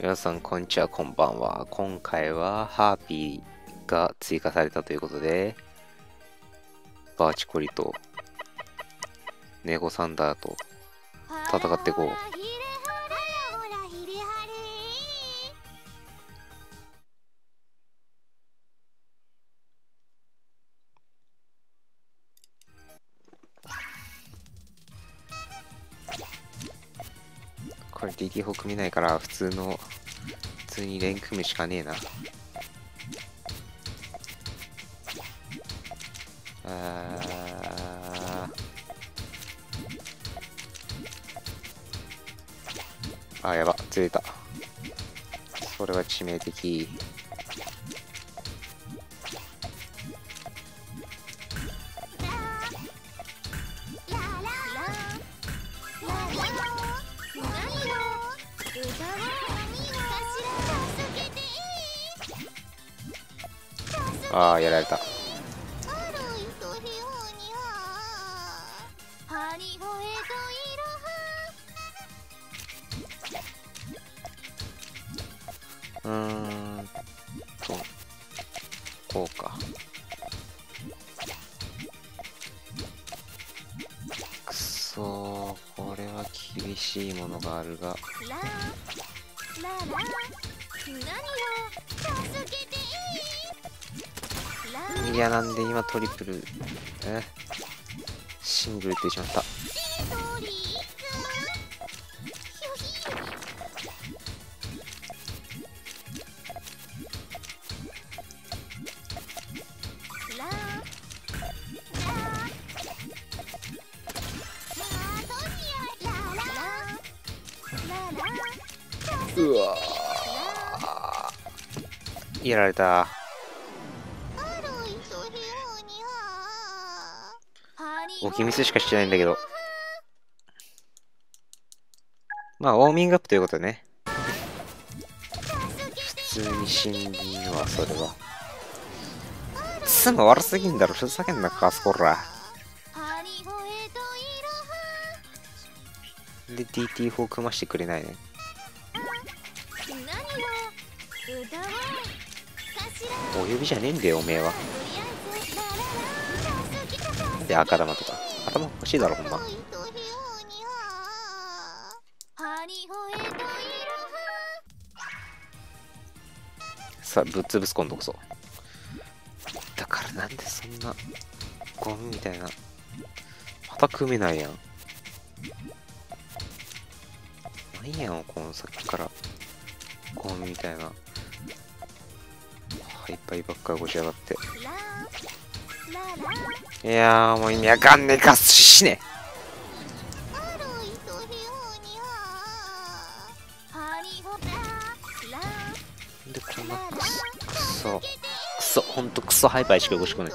皆さんこんにちはこんばんは。今回はハーピーが追加されたということでバーチコリとネゴサンダーと戦っていこう。これ DT ホーク見ないから普通の普通に連組むしかねえな。あー。あやばずれた。それは致命的。ああやられた。うーんとこうか。くそこれは厳しいものがあるが。いやなんで今トリプルえ？シングルって言ってしまった。うわー。やられた置きミスしかしてないんだけど。まあウォーミングアップということでね。普通に死ぬわそれは。妻悪すぎんだろふざけんなカスコラ。で DT4 組ましてくれないね。お呼びじゃねえんだよおめえはで赤玉とか。頭欲しいだろほんま。さあぶっ潰す今度こそ。だからなんでそんなゴミみたいな。また組めないやん。何やんこのさっきから。ゴミみたいな。ハイパイばっかりごしやがって。いやもう意味わかんねえかしね。でこんなクソクソほんとクソハイパイしかごしくない。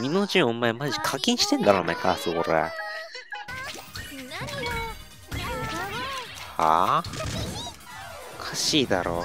身の順お前マジ課金してんだろお前カースこれはあ？おかしいだろ。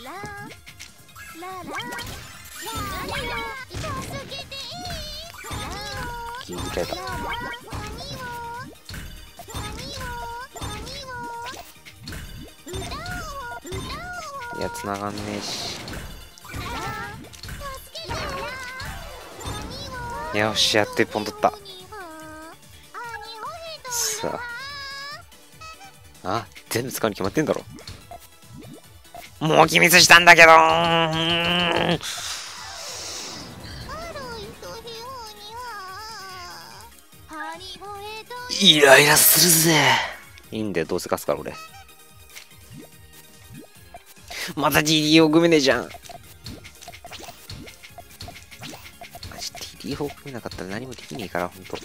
ギリギリ耐えた。いや繋がんねえしよしやってポン取ったさああ全部使うに決まってんだろもう機密したんだけど。イライラするぜ。いいんだよどうせ勝つから俺。また DD を組めねえじゃん。マジ DD を組めなかったら何もできねえからほんと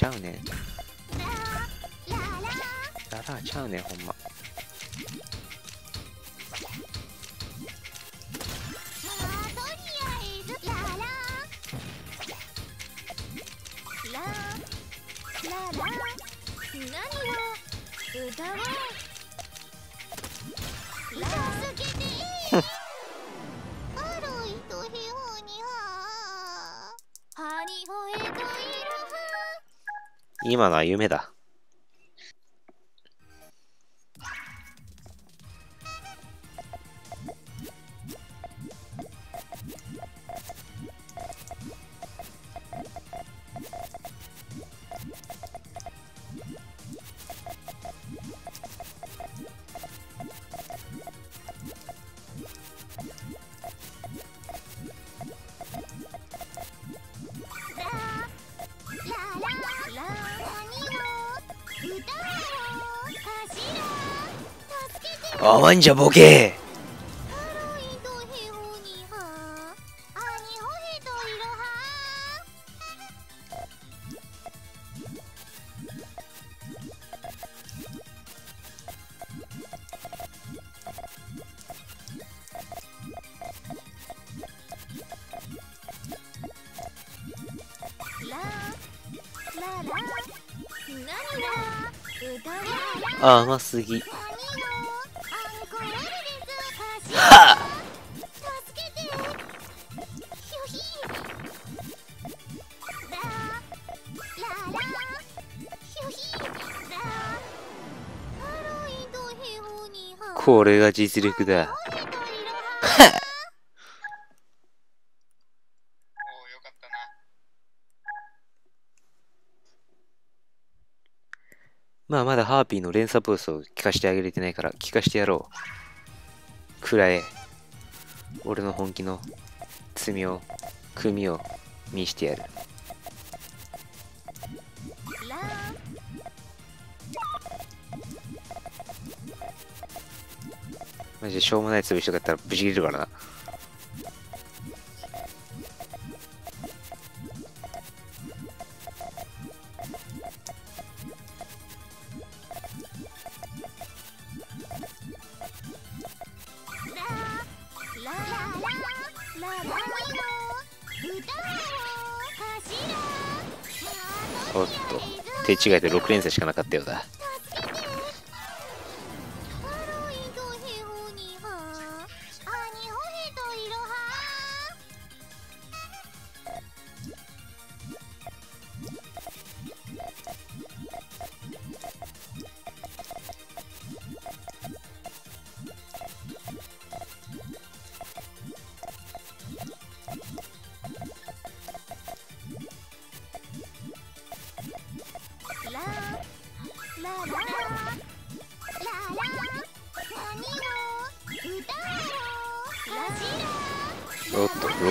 ちゃうね。ララちゃうねほんま。今のは夢だ。甘いんじゃボケ。あ甘すぎこれが実力だ。まあまだハーピーの連鎖ブースを聞かせてあげれてないから聞かしてやろう。くらえ。俺の本気の罪を、組を見してやる。マジでしょうもない潰しとかやったらブチ切れるからな。おっと、手違いで6連戦しかなかったようだ。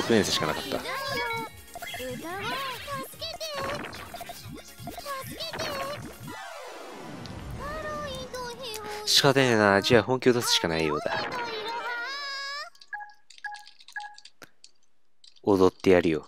と、6年生しかなかった。仕方ねえな。じゃあ本気を出すしかないようだ。踊ってやるよ。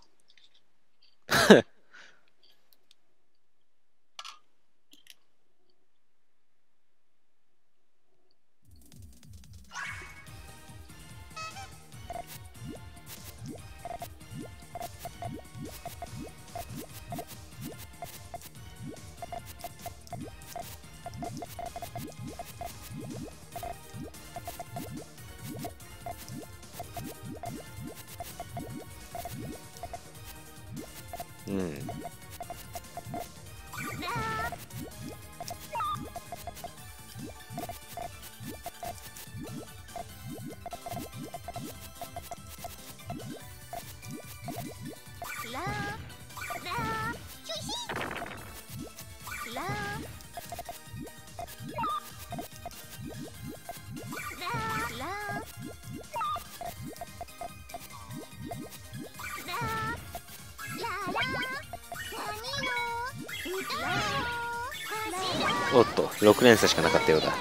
おっと6連鎖しかなかったようだ。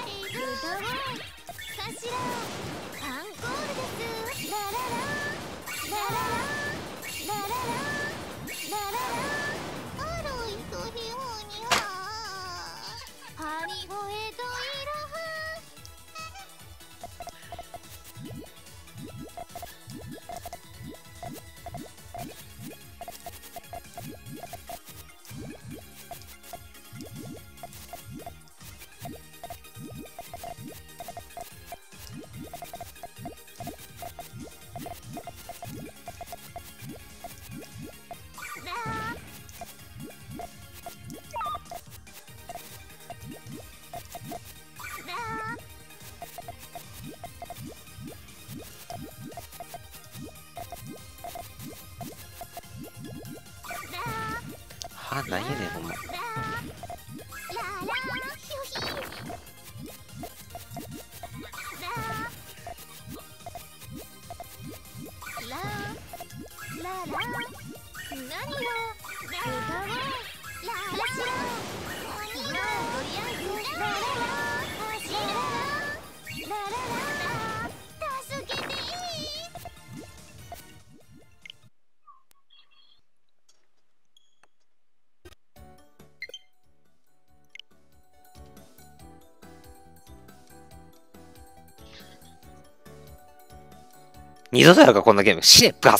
んなんやねほんま二度とやるかこんなゲーム。死ねガ